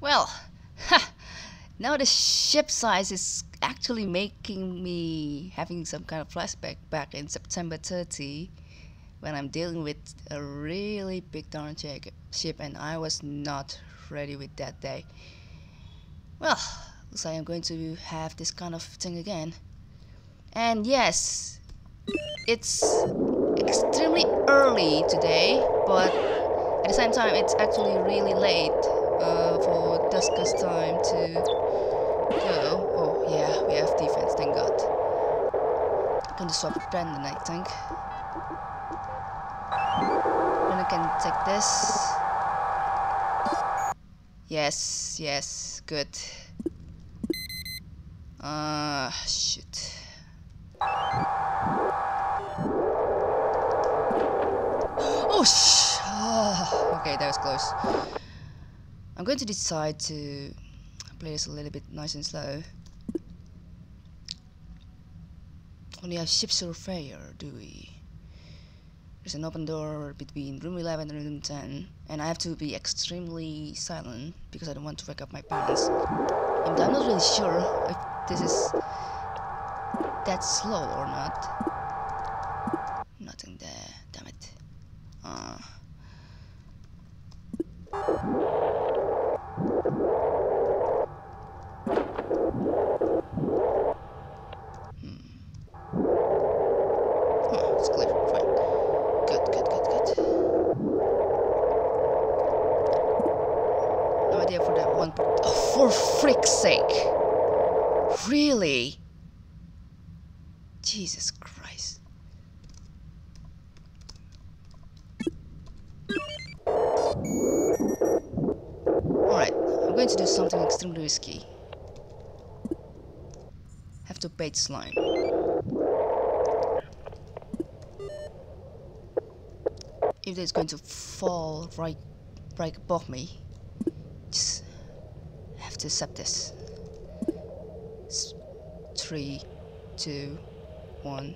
Well, ha, now the ship size is actually making me having some kind of flashback back in September 30 when I'm dealing with a really big darn ship and I was not ready with that day. Well, looks like I'm going to have this kind of thing again. And yes, it's extremely early today, but at the same time it's actually really late for time to go. Oh yeah, we have defense, thank god. I'm to swap Brandon, I think. Brandon can take this. Yes, yes, good. Ah, uh, shit. Oh, sh oh, okay, that was close. I'm going to decide to play this a little bit nice and slow. Only have ship surveyor, do we? There's an open door between room 11 and room 10, and I have to be extremely silent because I don't want to wake up my parents. And I'm not really sure if this is that slow or not. Nothing there, damn it. Uh. Oh, for frick's sake. Really? Jesus Christ. Alright, I'm going to do something extremely risky. Have to bait slime. If it's going to fall right right above me, to accept this. Three, two, one.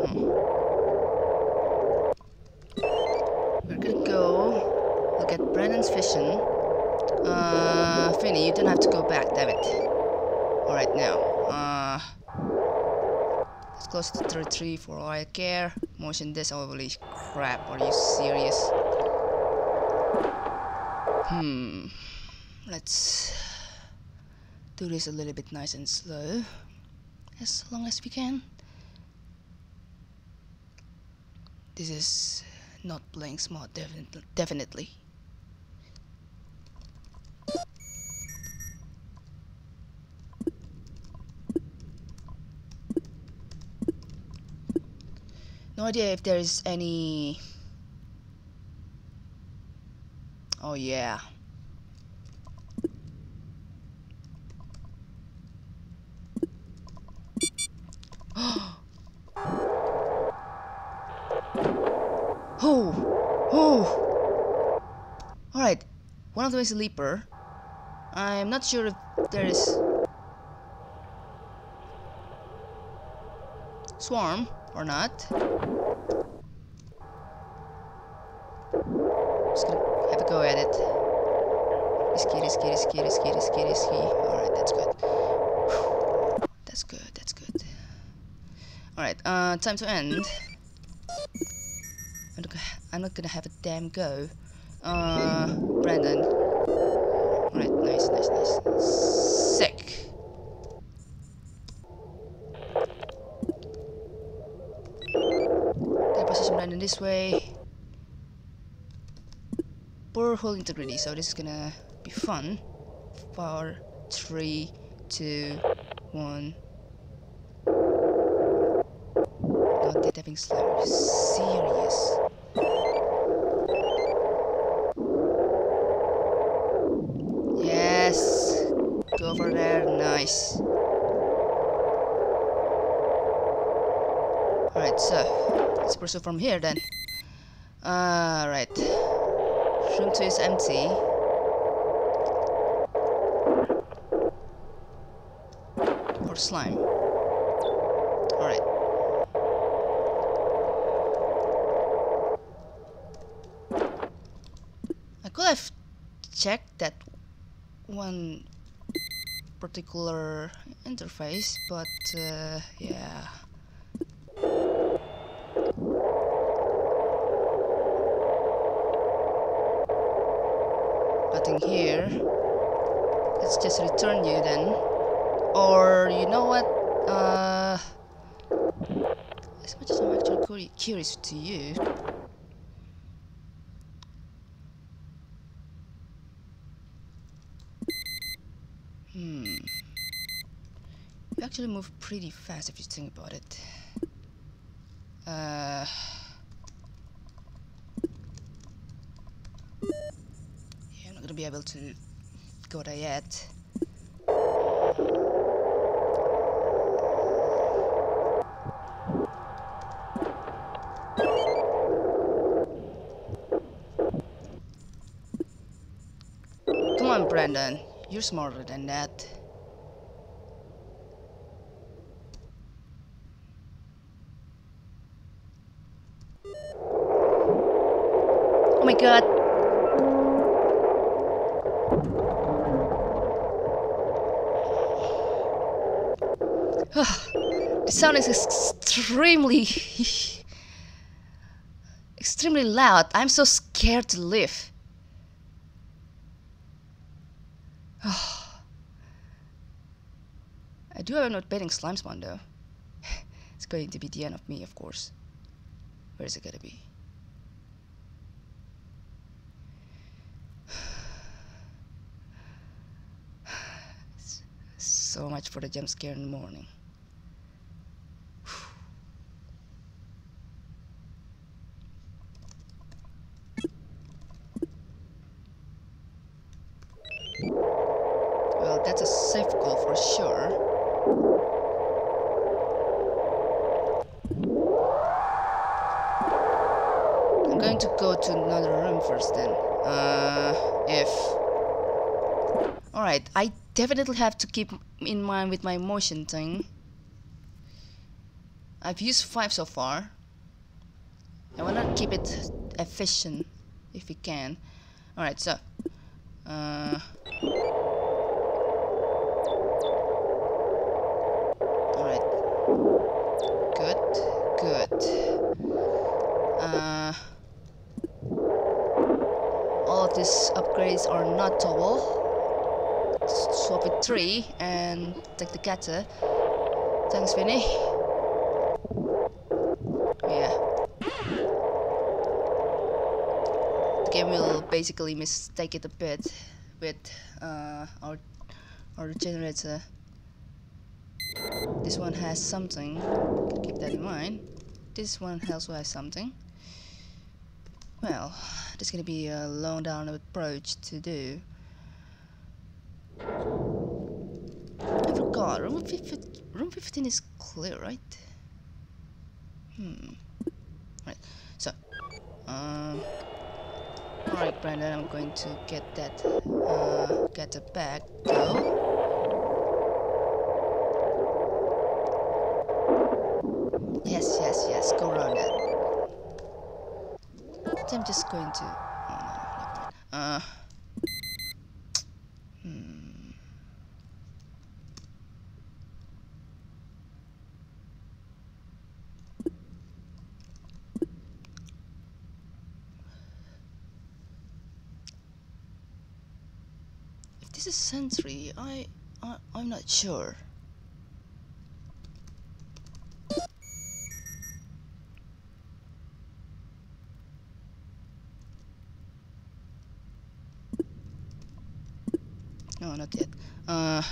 Hmm. We're gonna go look at Brandon's vision. Uh, Finny, you don't have to go back, damn it. Alright, now. Uh, let's close to 33 for all I care. Motion this, holy crap, are you serious? Hmm. Let's do this a little bit nice and slow. As long as we can. This is not playing smart, definitely. definitely. No idea if there is any Oh yeah. oh, oh. All right, one of them is a leaper. I'm not sure if there is swarm or not. Risky, risky, risky, risky, risky, risky. Alright, that's good. That's good, that's good. Alright, uh, time to end. I'm not, gonna have a damn go. Uh, Brandon. Alright, nice, nice, nice. Sick. Position Brandon this way poor hull integrity, so this is gonna be fun. Four, three, two, one. Not get having slow. Serious. Yes. Go over there. Nice. Alright, so let's pursue from here then. Alright. Room 2 is empty. Slime. Alright. I could have checked that one particular interface, but uh, yeah. Nothing here. Let's just return you then. Or, you know what? Uh, as much as I'm actually curious to you, Hmm. You actually move pretty fast if you think about it. Uh. I'm not gonna be able to go there yet. Come on, Brandon. You're smarter than that. Oh my god. the sound is extremely extremely loud. I'm so scared to live. Do not betting slime spawn though. it's going to be the end of me, of course. Where is it gonna be? so much for the jump scare in the morning. Well, that's a safe call for sure. I'm going to go to another room first then. Uh, if... Alright, I definitely have to keep in mind with my motion thing. I've used 5 so far. I wanna keep it efficient if we can. Alright, so... Uh, Alright. Good, good. Uh, all of these upgrades are not toggle. 3 and take the cutter. Thanks, Vinny. Yeah. The game will basically mistake it a bit with uh, our, our generator. This one has something, keep that in mind. This one also has something. Well, there's gonna be a long down approach to do. Forgot, room 15, room 15 is clear, right? Hmm. Right, so, um, alright Brandon, I'm going to get that, uh, get the bag, go. Yes, yes, yes, go around that. I'm just going to. Oh. Uh. Hmm. This I, I I'm not sure. No, not yet. Uh.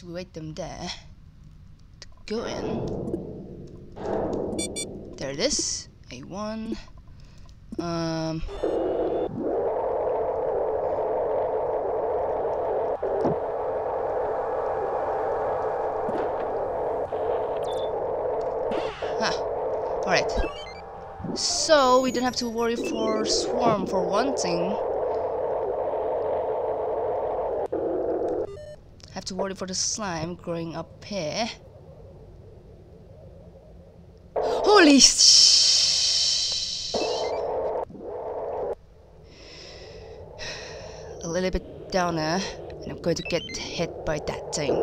so we wait them there to go in. There it is. A1. Um... Alright. So, we don't have to worry for Swarm for one thing. To worry for the slime growing up here. Holy sh! A little bit down there, and I'm going to get hit by that thing.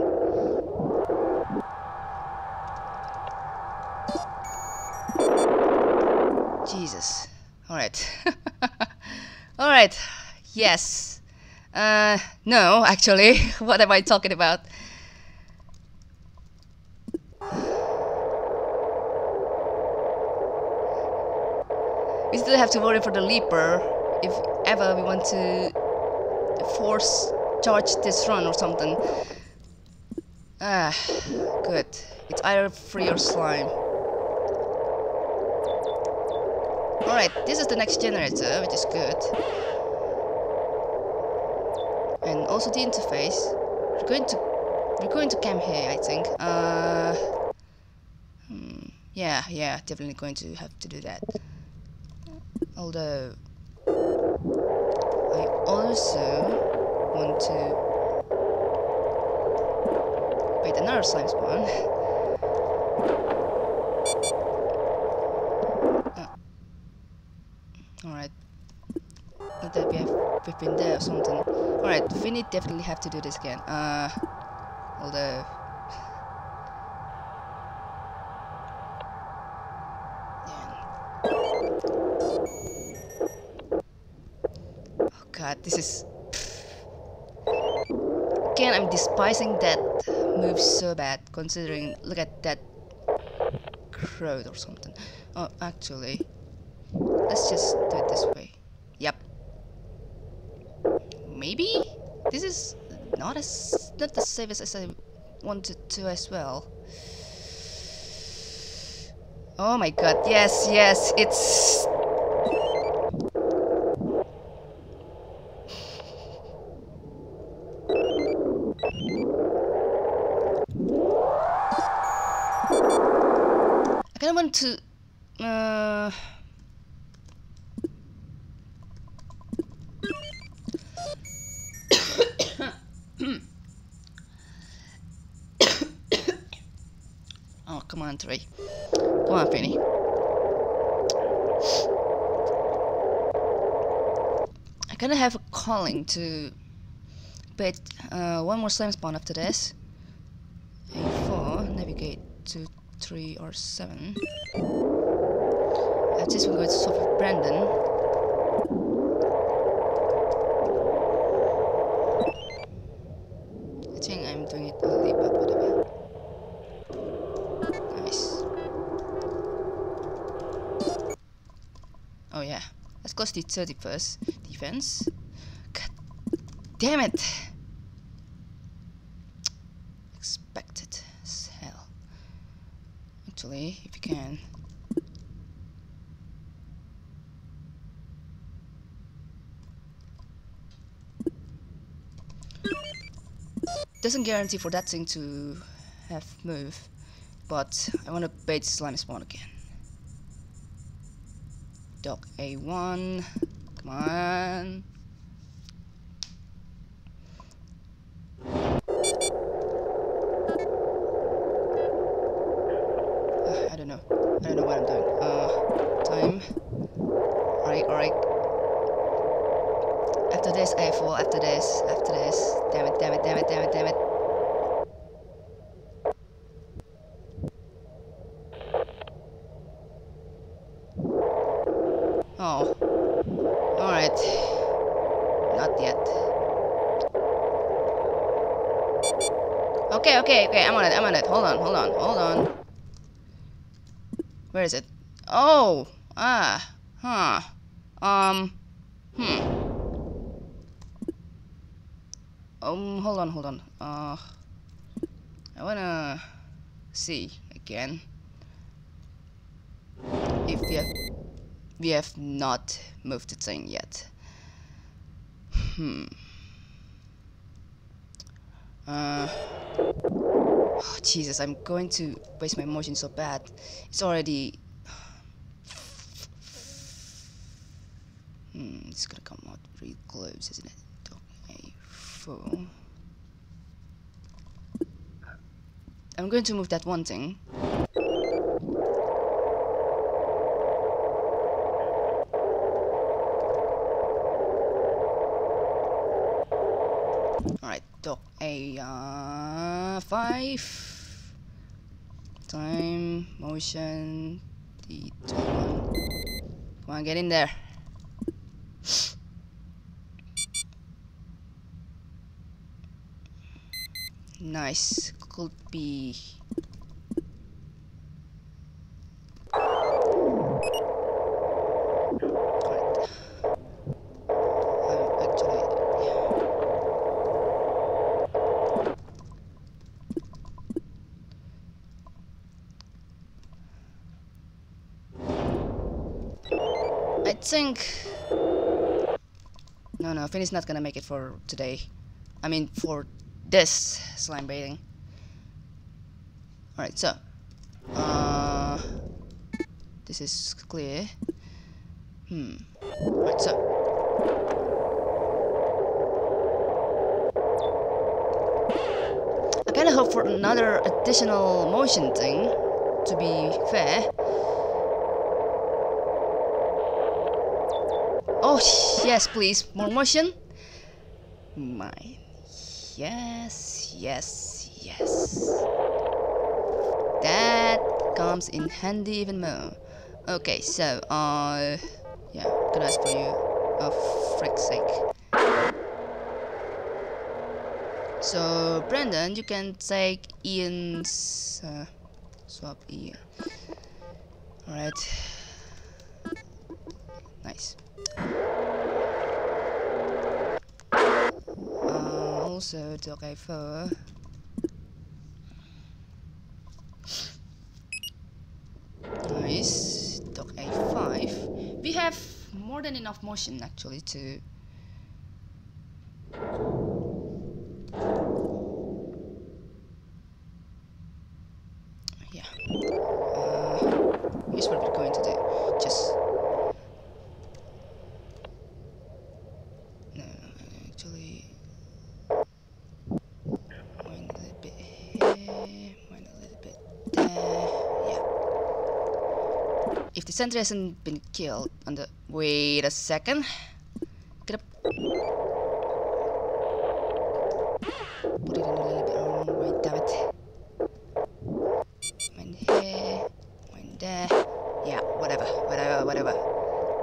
Jesus. Alright. Alright. Yes. Uh, no, actually. what am I talking about? We still have to worry for the leaper if ever we want to force charge this run or something. Ah, good. It's either free or slime. Alright, this is the next generator, which is good. And also the interface. We're going to we're going to camp here, I think. Uh, hmm, yeah, yeah, definitely going to have to do that. Although I also want to wait another slime spawn. Alright. Not that we have we've been there or something. Alright, Vinny definitely have to do this again. Uh although Oh god, this is Again I'm despising that move so bad considering look at that crowd or something. Oh actually Let's just do it this way. Yep. Maybe this is not as not the safest as I wanted to as well. Oh my god, yes, yes, it's I kinda want to uh Oh, come on, Finny. I kind of have a calling to bet uh, one more slime spawn after this. A4, navigate to 3 or 7. At least we're going to with Brandon. I think I'm doing it early, but whatever. Nice. Oh yeah. Let's close the 31st defense. God damn it! Expected as hell. Actually, if you can. Doesn't guarantee for that thing to have move, but I want to bait slime spawn again. Dog A1, come on. Uh, I don't know. I don't know what I'm doing. Uh, time. Alright, alright. After this, A4, after this, after this. Damn it, damn it, damn it, damn it, damn it. Oh. Alright. Not yet. Okay, okay, okay, I'm on it, I'm on it. Hold on, hold on, hold on. Where is it? Oh! Ah. Huh. Um. Hmm. Um, hold on, hold on. Uh. I wanna see again if we have we have not moved the thing yet. Hmm. Uh. Oh, Jesus, I'm going to waste my motion so bad. It's already. Hmm, it's gonna come out real close, isn't it? A four. I'm going to move that one thing. Alright, dog a uh, five time motion one. Come on, get in there. Nice. Could be Alright. Um, actually, yeah. I think. No, Finn is not gonna make it for today. I mean, for this slime baiting. Alright, so. Uh, this is clear. Hmm. Right, so. I kinda hope for another additional motion thing, to be fair. Oh, yes, please. More motion. Mine. Yes, yes, yes. That comes in handy even more. Okay, so, uh, yeah, gonna ask for you. Oh, frick's sake. So, Brandon, you can take Ian's, uh, swap Ian. Alright. Nice. Also, dog A4. Nice. Dog A5. We have more than enough motion actually to. Sentry hasn't been killed on the. Wait a second. Get up. Put it in a little bit wrong way, damn it. Here, mine there. Yeah, whatever, whatever, whatever.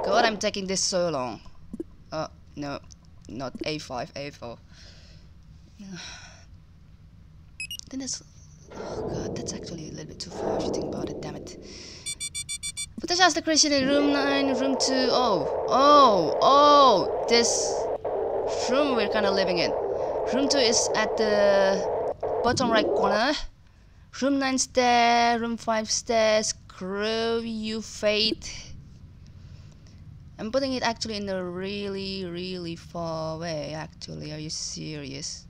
God, I'm taking this so long. Oh, no, not A5, A4. Then that's. Oh god, that's actually a little bit too far if you think about it, damn it. But the question in room 9, room 2. Oh, oh, oh, this room we're kind of living in. Room 2 is at the bottom right corner. Room 9's there, room 5 stairs. screw you, fate. I'm putting it actually in a really, really far away, actually. Are you serious?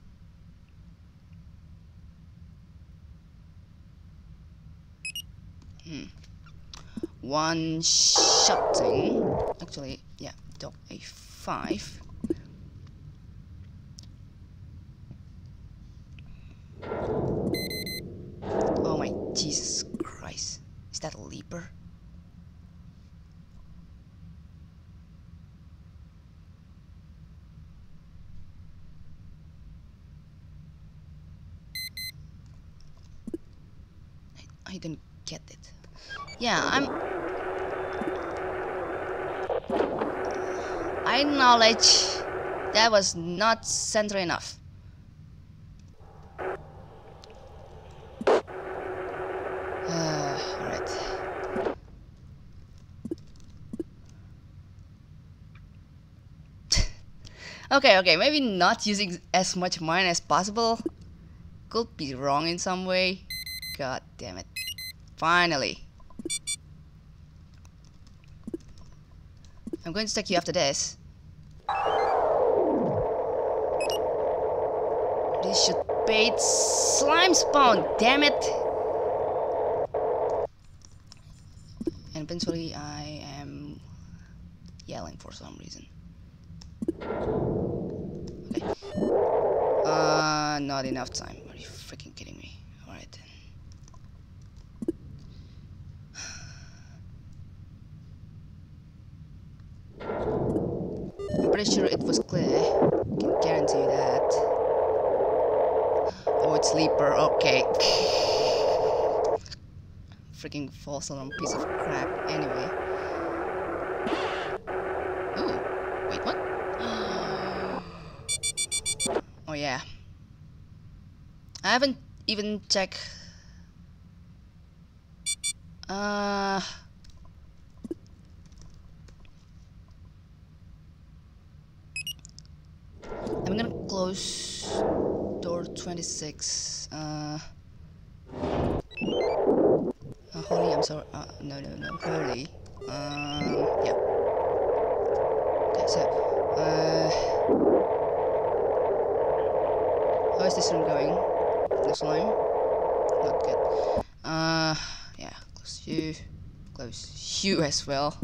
Hmm. One shot thing. Actually, yeah, dog A5. Oh my Jesus Christ. Is that a leaper? I didn't get it. Yeah, I'm. I acknowledge that was not center enough. Uh, okay, okay, maybe not using as much mine as possible. Could be wrong in some way. God damn it. Finally. I'm going to take you after this. Bait slime spawn, damn it! And eventually I am yelling for some reason. Okay. Uh, not enough time. Are you freaking kidding Freaking false alarm piece of crap. Anyway. Ooh. Wait, what? oh yeah. I haven't even checked. Uh. I'm gonna close door 26. Uh, uh Holy, I'm sorry. Uh, no, no, no, Holy. Um, yeah. Okay, so, uh, how is this room going? The slime? Not good. Uh, yeah, close you, close you as well.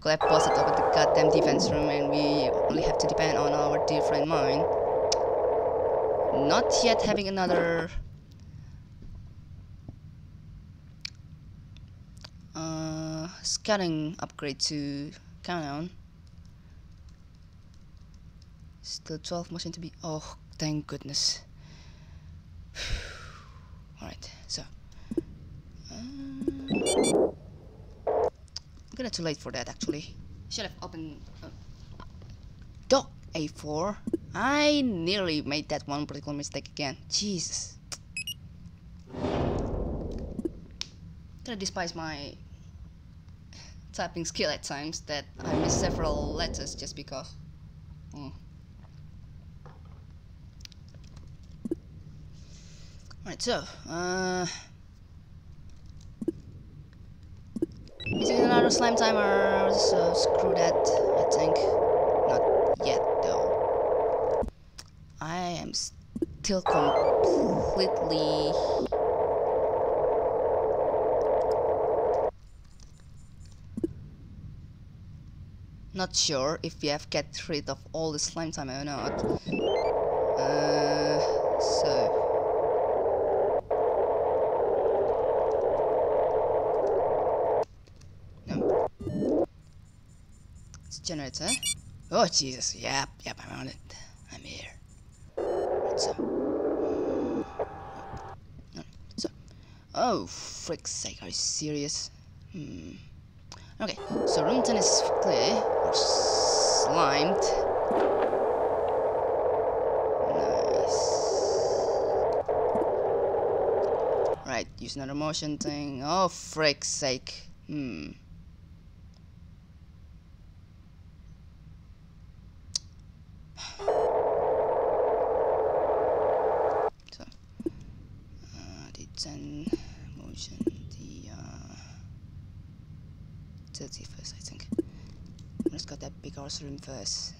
Collab posted over the goddamn defense room and we only have to depend on our different mind. Not yet having another scouting upgrade to countdown. Still 12 motion to be. Oh, thank goodness. Alright, so. Uh, I'm kinda too late for that actually. Should have opened uh, Dock A4. I nearly made that one particular mistake again. Jesus. Kinda despise my typing skill at times that I miss several letters just because. Mm. Alright, so, uh, Is it another slime timer? So screw that, I think. Not yet, though. I am still completely... Not sure if we have get rid of all the slime timer or not. Uh, so... No. It's generator. Oh Jesus, yep, yep, I'm on it. I'm here. so, so, oh frick's sake, are you serious? Hmm. Okay, so room 10 is clear, or slimed. Nice. Right, use another motion thing. Oh frick's sake. Hmm. First.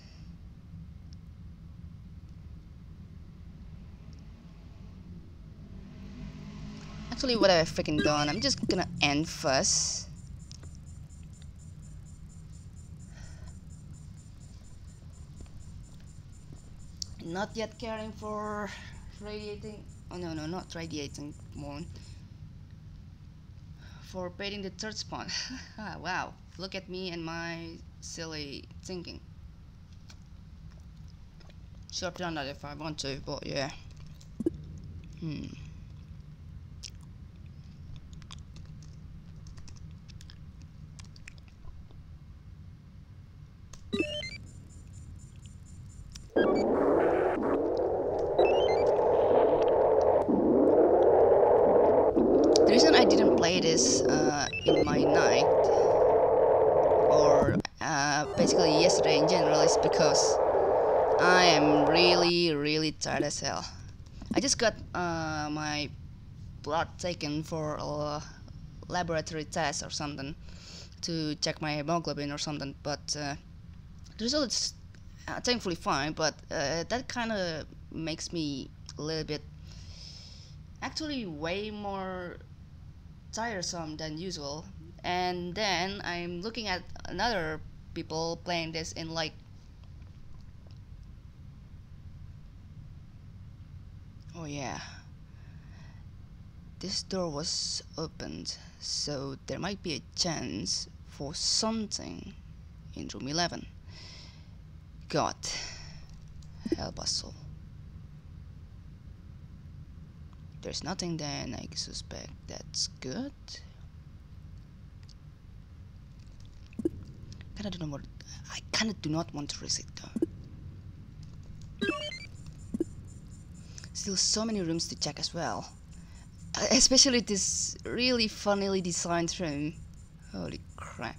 Actually, what have I freaking done? I'm just gonna end first. Not yet caring for radiating. Oh no, no, not radiating moon. For baiting the third spawn. ah, wow, look at me and my silly thinking. Should have done that if I want to, but yeah. Hmm. The reason I didn't play this uh, in my night basically yesterday in general is because I am really hell. I just got uh, my blood taken for a laboratory test or something to check my hemoglobin or something, but uh, the result is uh, thankfully fine. But uh, that kind of makes me a little bit, actually, way more tiresome than usual. And then I'm looking at another people playing this in like Oh yeah. This door was opened, so there might be a chance for something in room 11. God, help us all. There's nothing there and I suspect that's good. Kinda do not want I kinda do not want to risk it though. Still so many rooms to check as well. Uh, especially this really funnily designed room. Holy crap.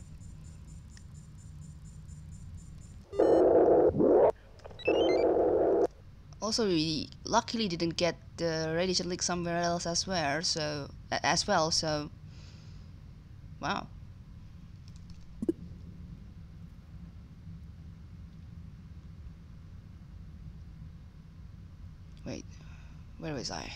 Also, we luckily didn't get the radiation leak somewhere else as well, so as well. So, wow. Wait, was I?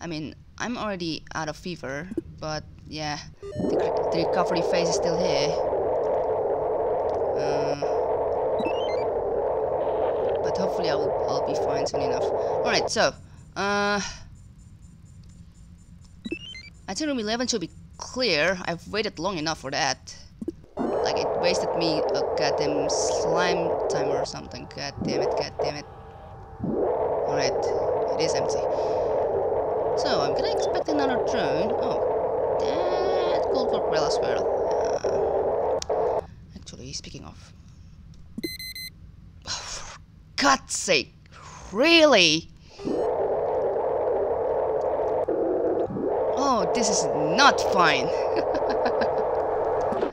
I mean, I'm already out of fever, but yeah, the, the recovery phase is still here. Uh, but hopefully I'll, I'll be fine soon enough. Alright, so, uh, I think room 11 should be clear. I've waited long enough for that. Like, it wasted me a goddamn slime timer or something. God damn it, god damn it. Alright, it is empty. So, I'm gonna expect another drone. Oh, that could work well as well. Uh, actually, speaking of, For God's sake, really? Oh, this is not fine.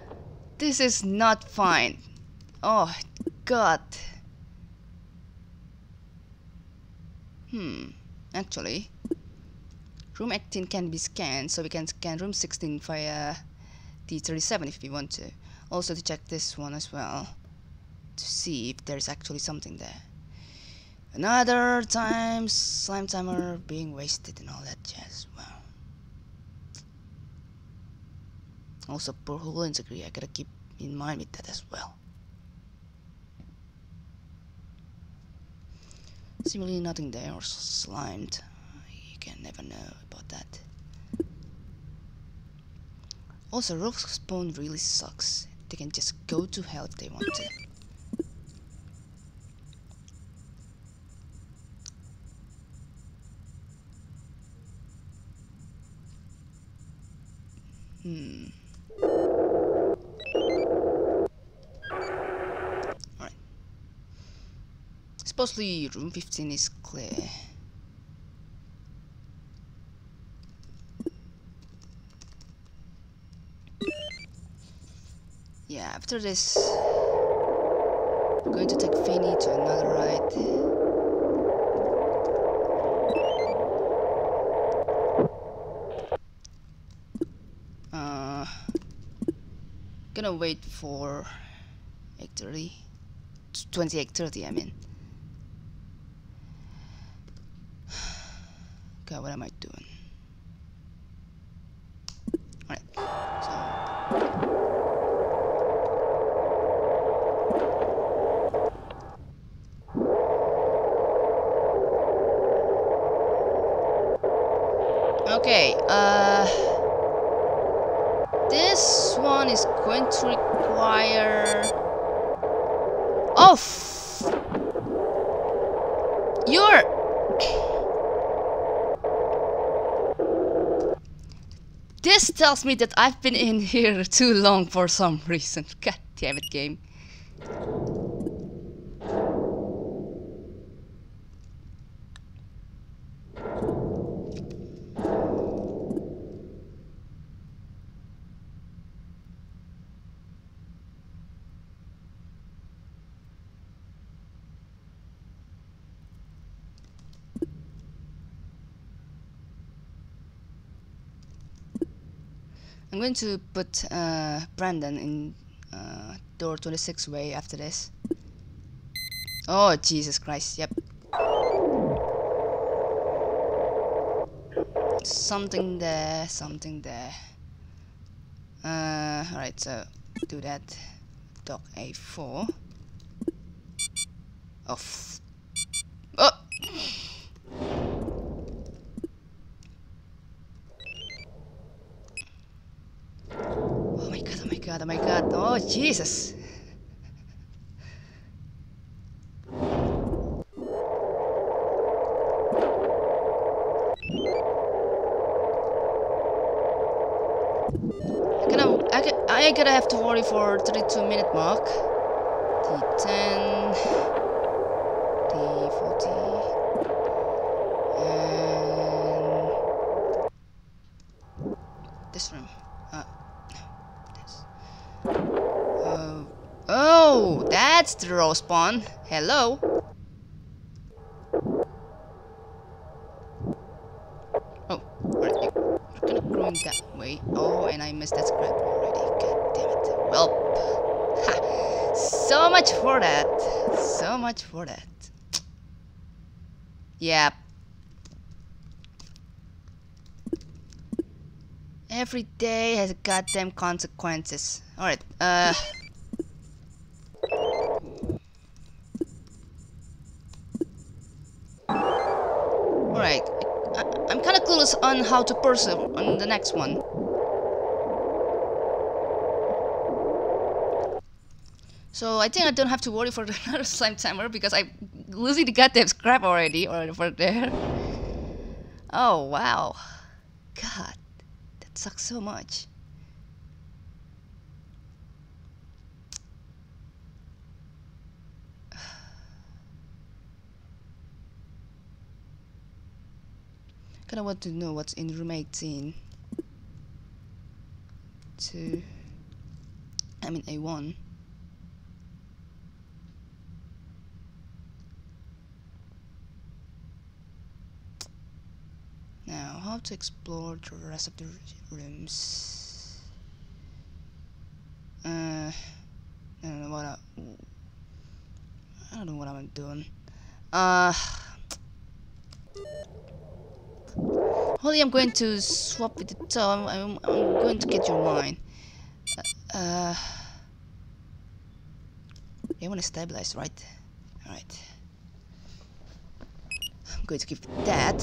this is not fine. Oh, God. Hmm, actually, room 18 can be scanned, so we can scan room 16 via T37 if we want to. Also to check this one as well, to see if there's actually something there. Another time slime timer being wasted and all that jazz. Wow. Also poor hull integrity, I gotta keep in mind with that as well. Seemingly nothing there or slimed. You can never know about that. Also, rogue spawn really sucks. They can just go to hell if they want to. Hmm. Supposedly room 15 is clear. Yeah, after this, we're going to take Finny to another ride. Uh, gonna wait for 8.30 28.30 I mean God what am I doing alright so Okay, uh this one is going to require... Oh! You're... This me that I've been in here too long for some reason. God damn it, game. I'm going to put uh, Brandon in uh, door 26 way after this. Oh, Jesus Christ, yep. Something there, something there. Uh, alright, so do that. Dock A4. Oh, Oh my god. Oh Jesus. I gotta, I, gotta, gonna have to worry for 32 minute mark. The 10, the 40. That's the rose spawn. Hello. Oh, you're gonna grow that way. Oh, and I missed that scrap already. God damn it. Well, ha, so much for that. So much for that. Yeah. Every day has goddamn consequences. Alright, uh. Alright, I'm kinda clueless on how to pursue on the next one. So I think I don't have to worry for another slime timer because I'm losing the goddamn scrap already over there. Oh wow. God, that sucks so much. Kinda want to know what's in room 18. Two. I mean A1. Now, how to explore the rest of the rooms? Uh, I don't know what I, I don't know what I'm doing. Uh, Holly, I'm going to swap with the Tom. I'm, I'm going to get your mine. Uh, uh you want to stabilize, right? Alright. I'm going to give that.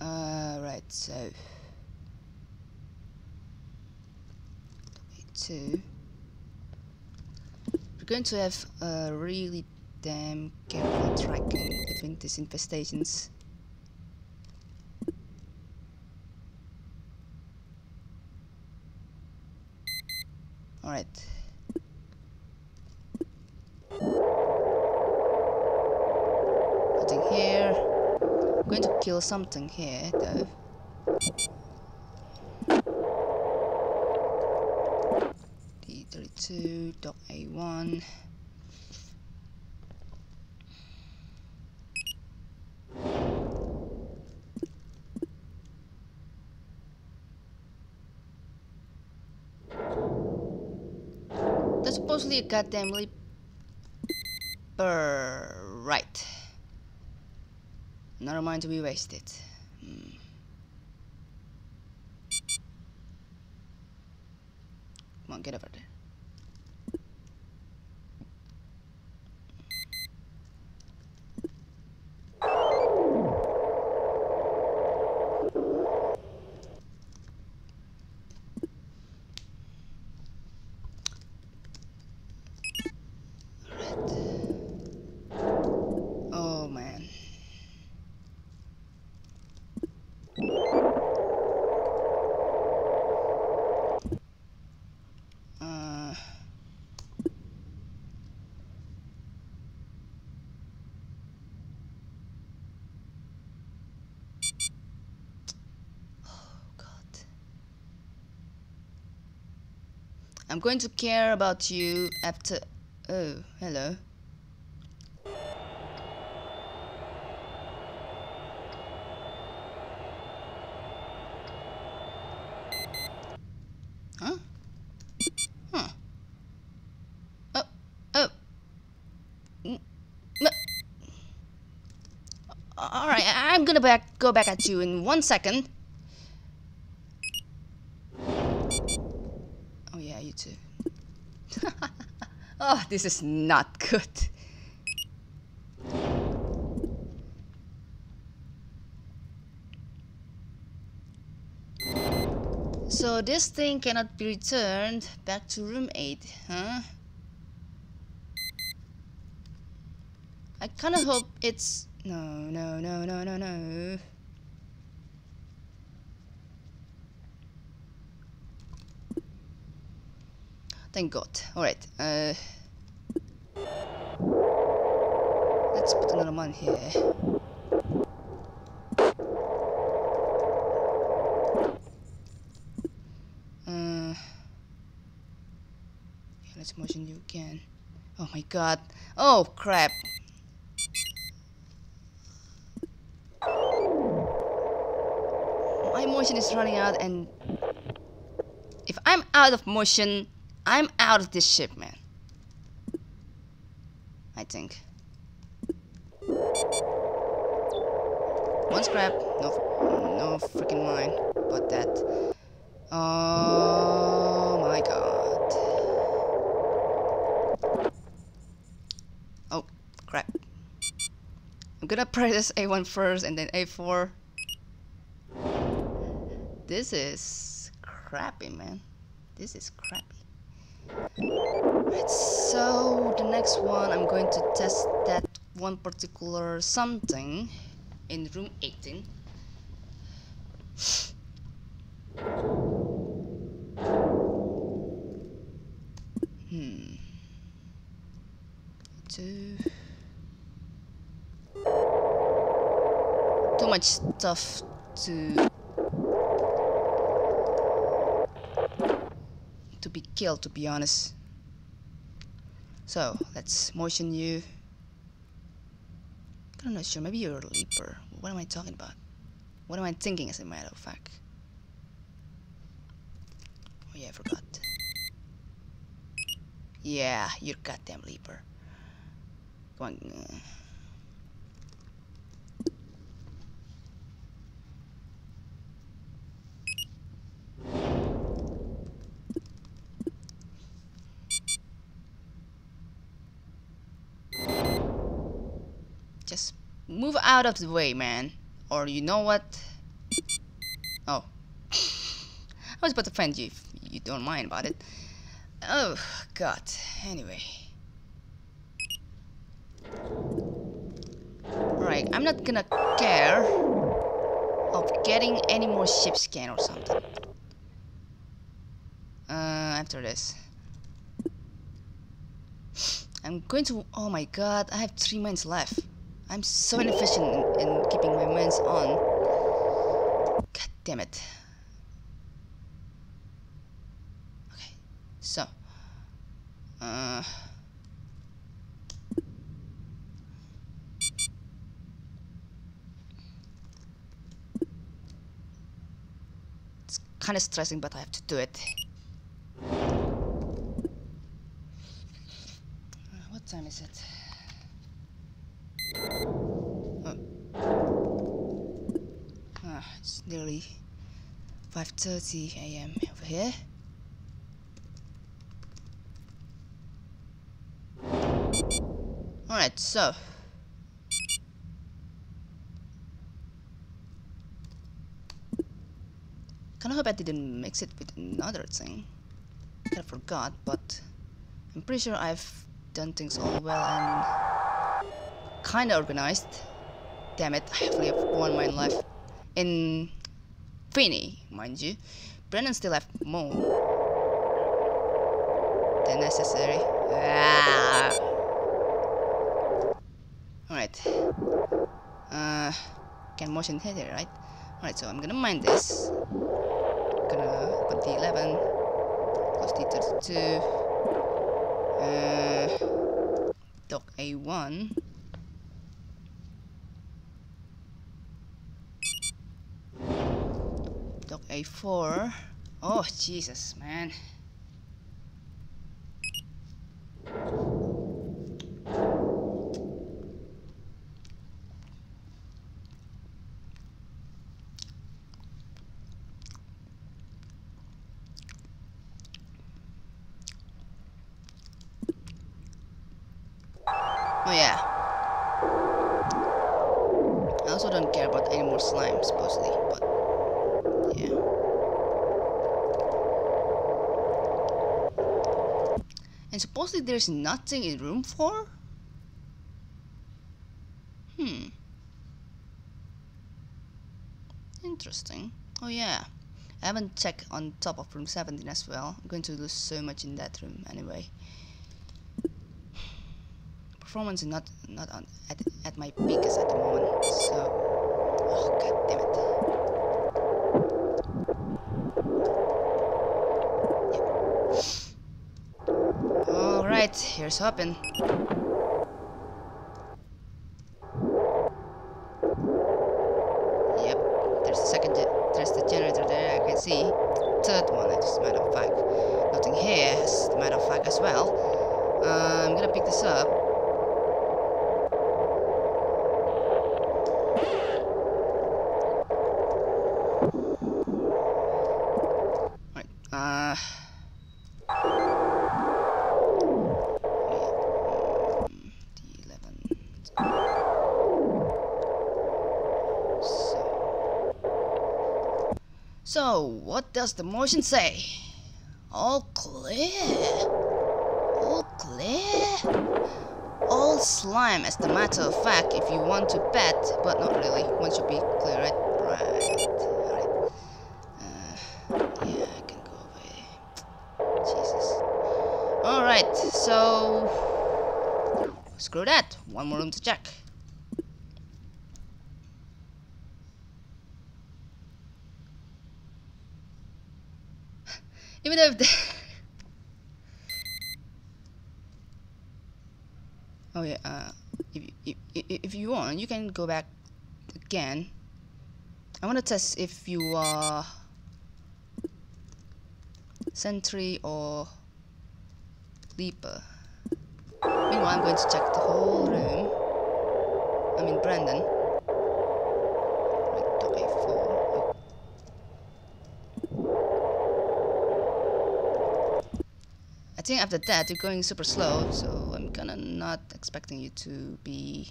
Uh, so. Two. Going to have a really damn careful tracking between these infestations. Alright. Nothing here. I'm going to kill something here though. Dot A1. That's supposedly a goddamn leap. Right. Another mind to be wasted. Hmm. Come on, get over there. Oh man. Uh, oh God. I'm going to care about you after. Oh, hello. Huh? Huh. Oh, oh. Mm, no. All right, I- I'm gonna back go back at you in one second. Oh, this is not good. So this thing cannot be returned back to room 8, huh? I kinda hope it's... No, no, no, no, no, no. Thank God. Alright, uh... Let's put another one here. Uh, let's motion you again. Oh my god. Oh crap. My motion is running out and if I'm out of motion, I'm out of this ship, man. I think. One scrap, no, no freaking mind But that. Oh my god. Oh, crap. I'm gonna press A1 first and then A4. This is crappy, man. This is crappy. So the next one I'm going to test that one particular something in room 18. Hmm. Two. Too much stuff to to be killed to be honest. So let's motion you. I'm not sure, maybe you're a leaper. What am I talking about? What am I thinking as a matter of fact? Oh yeah, I forgot. Yeah, you're goddamn leaper. Come on. uh. Just move out of the way, man. Or you know what? Oh. I was about to offend you if you don't mind about it. Oh, God. Anyway. Right, I'm not gonna care of getting any more ship scan or something. Uh, after this. I'm going to... Oh my god, I have three mines left. I'm so inefficient in, in keeping my mines on. God damn it. Okay, so. Uh, it's kind of stressing, but I have to do it. Uh, what time is it? It's nearly 5:30 a.m. over here. All right, so kind of hope I didn't mix it with another thing. Kinda forgot, but I'm pretty sure I've done things all well and kind of organized. Damn it, I have one mine left. In Finny, mind you. Brennan still have more than necessary. Ah. Alright. Uh, can motion here, right? Alright, so I'm gonna mine this. Gonna open D11, close D32. Uh, dock A1. Dock A4. Oh, Jesus, man. Oh yeah. I also don't care about any more slime, supposedly, but yeah. And supposedly there's nothing in room 4? Hmm. Interesting. Oh yeah. I haven't checked on top of room 17 as well. I'm going to lose so much in that room anyway. Performance is not not on at, at my peakest at the moment, so oh god damn it. Yep. Alright, here's hoping. see. Third one, as a matter of fact. Nothing here, as a matter of fact, as well. Uh, I'm gonna pick this up. Right, uh... So, what does the motion say? All clear. All clear. All slime, as the matter of fact, if you want to bet, but not really. One should be clear, right? Right. Alright. Uh, yeah, I can go away. Jesus. Alright, so... Screw that. One more room to check. Even though the Oh yeah, uh, if, if, if you want, you can go back again. I want to test if you are Sentry or Leaper. Meanwhile, I'm going to check the whole room. I mean, Brandon. I think after that you're going super slow, so I'm not expecting you to be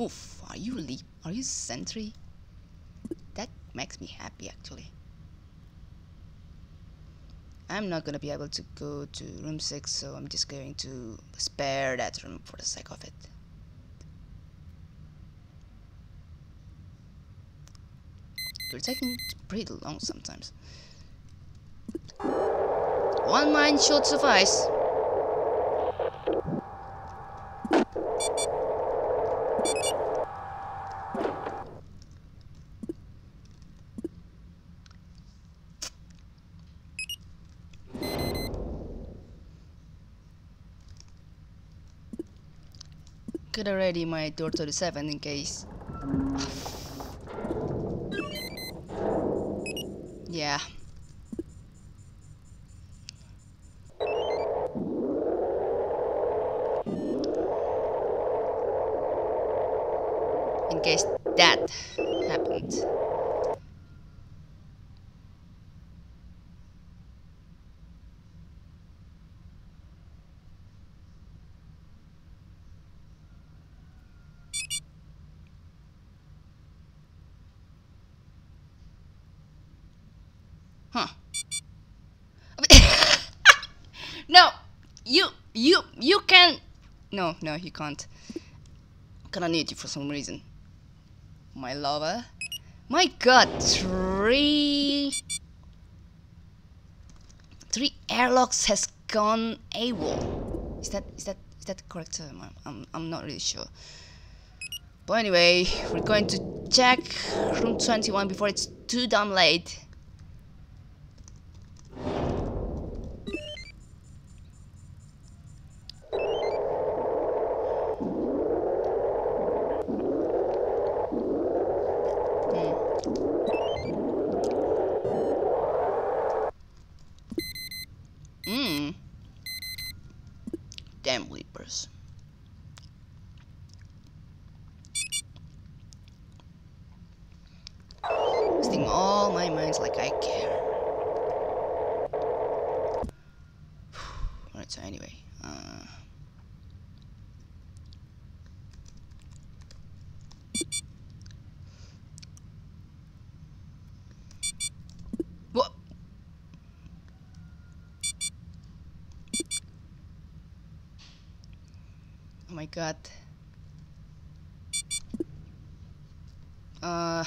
Oof, are you leap are you sentry? That makes me happy actually. I'm not gonna be able to go to room 6 so I'm just going to spare that room for the sake of it. They're taking pretty long sometimes. One mine should suffice. Could already my door 37 in case Yeah. In case that happened. Huh. no, you, you, you can. No, you can't. Gonna need you for some reason. My lover. My God, three, three airlocks has gone AWOL. Is that is that is that the correct term? I'm I'm, I'm not really sure. But anyway, we're going to check room 21 before it's too damn late. Damn Leapers. Wasting all my minds like I care. Alright, so anyway. Uh, my god. Uh,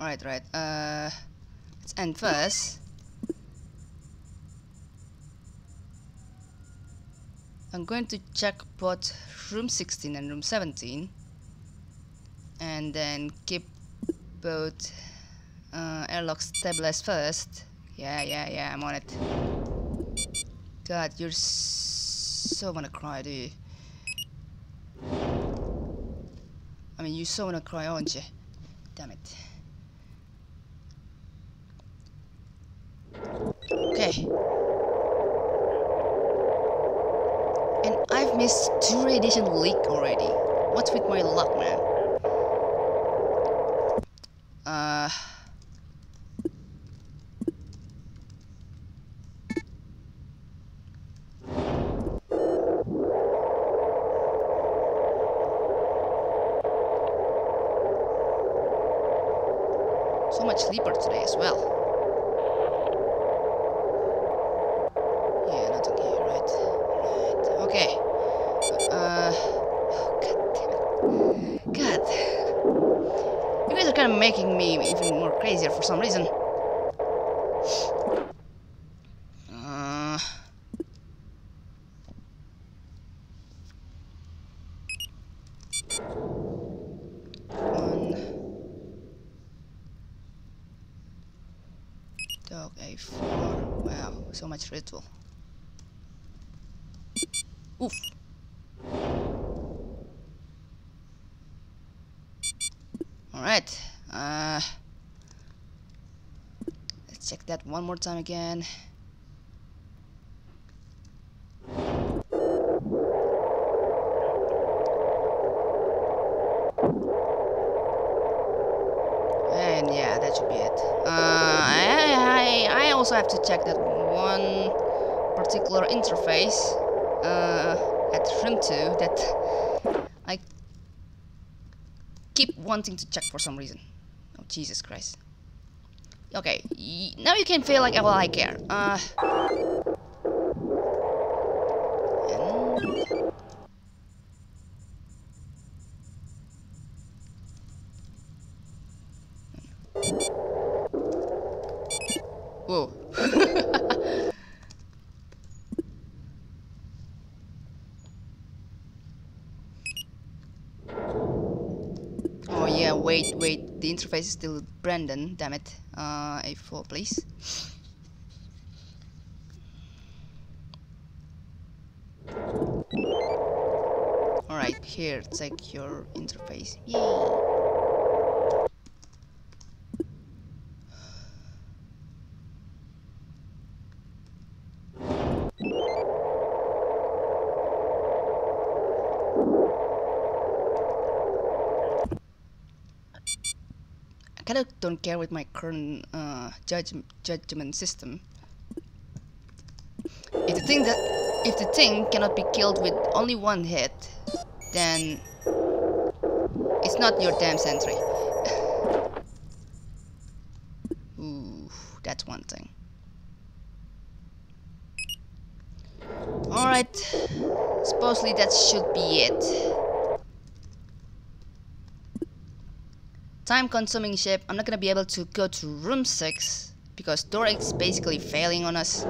right, right. Uh, let's end first. I'm going to check both room 16 and room 17 and then keep both uh, airlocks stabilized first yeah yeah yeah I'm on it god you're so gonna cry do you I mean you so wanna cry aren't you damn it okay And I've missed two radiation leak already. What's with my luck, man? Uh... So much sleeper today as well. Yeah, not okay, right? Right, okay. Uh, oh, god damn it. God. You guys are kind of making me even more crazier for some reason. Uh, one dock A4. Alright. Uh, let's check that one more time again. And yeah, that should be it. Uh, I, I, I also have to check that interface uh, at room 2 that I keep wanting to check for some reason. Oh, Jesus Christ. Okay, now you can feel like, well, I care. Uh... wait, wait, the interface is still Brandon, damn it. Uh, A4, please. Alright, here, check your interface. Yay! kind of don't care with my current uh, judge, judgment system. If the thing that if the thing cannot be killed with only one hit, then it's not your damn sentry. Ooh, that's one thing. Alright, supposedly that should be it. Time consuming ship. I'm not gonna be able to go to room 6 because door is basically failing on us.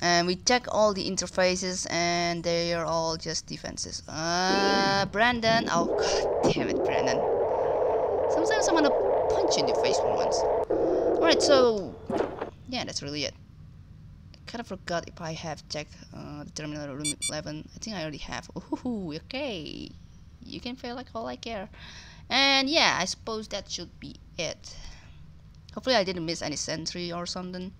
And we check all the interfaces and they are all just defenses. Uh, Brandon. Oh, god damn it, Brandon. Sometimes I wanna punch you in the face for once. Alright, so yeah, that's really it. I kind of forgot if I have checked uh, the terminal room 11. I think I already have. Ooh, okay you can feel like all I care. And yeah I suppose that should be it. Hopefully I didn't miss any sentry or something.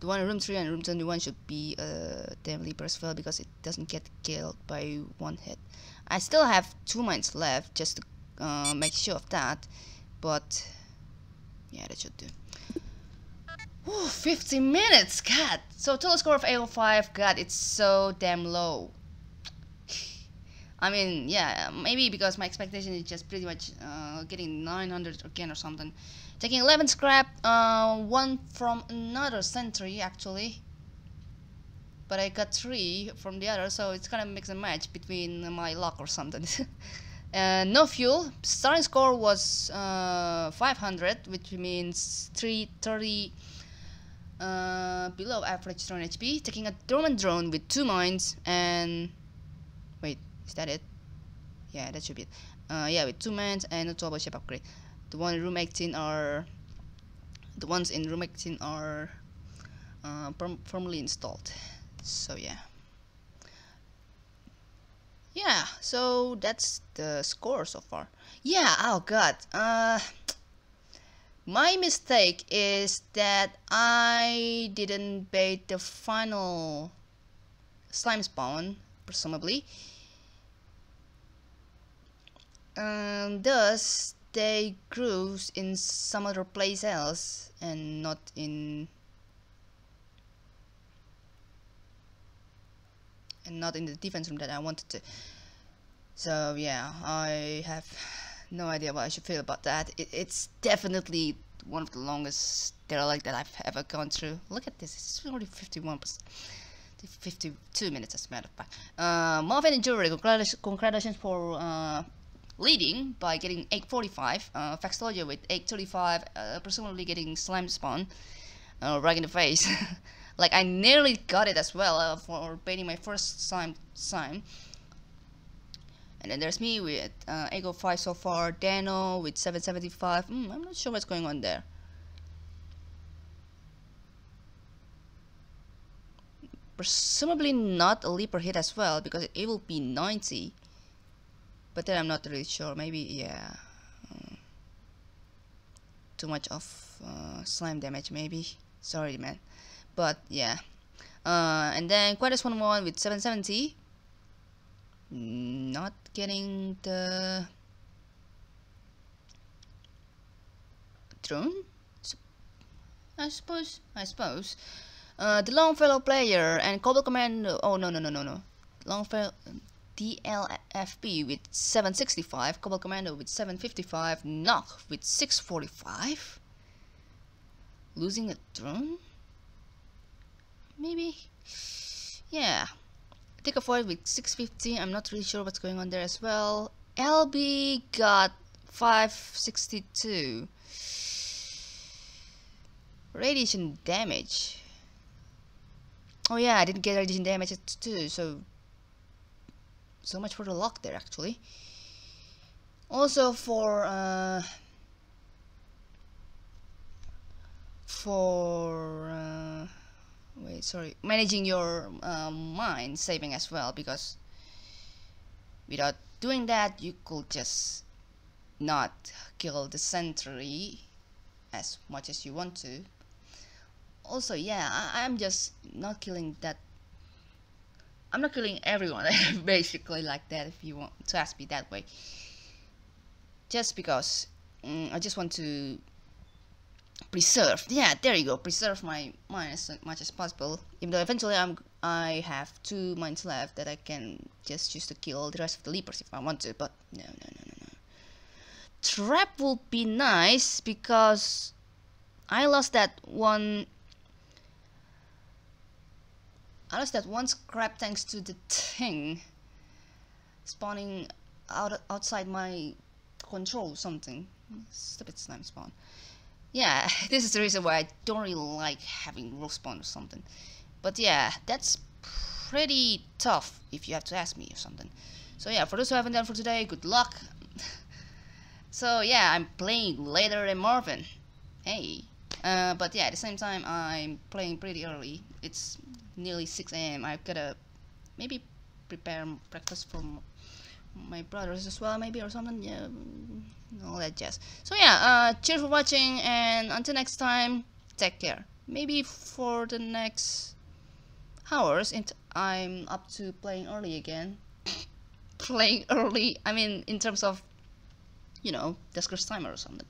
The one in room 3 and room 21 should be uh, damn Leaper's because it doesn't get killed by one hit. I still have two mines left just to uh, make sure of that but yeah that should do. Ooh, 50 minutes, god! So total score of AO5, god, it's so damn low. I mean, yeah, maybe because my expectation is just pretty much uh, getting 900 again or something. Taking 11 scrap, uh, one from another century actually. but I got three from the other, so it's kind of mix and match between my luck or something. and no fuel. Starting score was uh, 500, which means 330 uh, below average drone HP. Taking a Dorman drone with two mines and is that it? Yeah, that should be it. Uh, yeah, with two mines and a turbo ship upgrade. The one in room 18 are the ones in room 18 are uh, firmly installed. So yeah. Yeah, so that's the score so far. Yeah, oh god. Uh my mistake is that I didn't bait the final slime spawn, presumably. And thus they grew in some other place else and not in and not in the defense room that I wanted to. So yeah, I have no idea what I should feel about that. It, it's definitely one of the longest derelict that I've ever gone through. Look at this, it's already 51. 52 minutes as a matter of fact. Uh, Marvin and Jury, congratulations for uh, leading by getting 845. Uh, Phaxtolgia with 835, uh, presumably getting Slime Spawn uh, right in the face. like I nearly got it as well uh, for baiting my first slime slime and then there's me with uh, 5 so far Dano with 775 mm, I'm not sure what's going on there presumably not a leaper hit as well because it will be 90 but then I'm not really sure. Maybe yeah. Too much of uh, slime damage maybe. Sorry man. But yeah. Uh, and then Quadratus 101 with 770 not getting the drone I suppose I suppose. Uh, the Longfellow player and Cobble Commando. Oh no no no no no. Longfellow DLFB with 765 Cobble Commando with 755 nock with 645 losing a drone maybe. Yeah. Decavoid with 650 I'm not really sure what's going on there as well. LB got 562 radiation damage. Oh yeah I didn't get radiation damage too so so much for the luck there actually. Also for uh, for uh, wait sorry managing your um, mind saving as well because without doing that you could just not kill the sentry as much as you want to. Also yeah I I'm just not killing that I'm not killing everyone basically like that if you want to ask me that way. Just because mm, I just want to preserve yeah there you go preserve my mind as much as possible. Even though eventually I'm I have two minds left that I can just choose to kill the rest of the leapers if I want to but no no no no no. Trap will be nice because I lost that one I lost that one scrap thanks to the thing spawning out outside my control something stupid slime spawn yeah, this is the reason why I don't really like having rogue spawn or something. But yeah, that's pretty tough if you have to ask me or something. So yeah, for those who haven't done for today, good luck. so yeah, I'm playing later than Marvin. Hey. Uh, but yeah, at the same time, I'm playing pretty early. It's nearly 6 a.m. I've gotta maybe prepare breakfast for my brothers as well, maybe, or something. Yeah, all that jazz so yeah uh cheers for watching and until next time take care maybe for the next hours I'm up to playing early again playing early I mean in terms of you know Duskers timer or something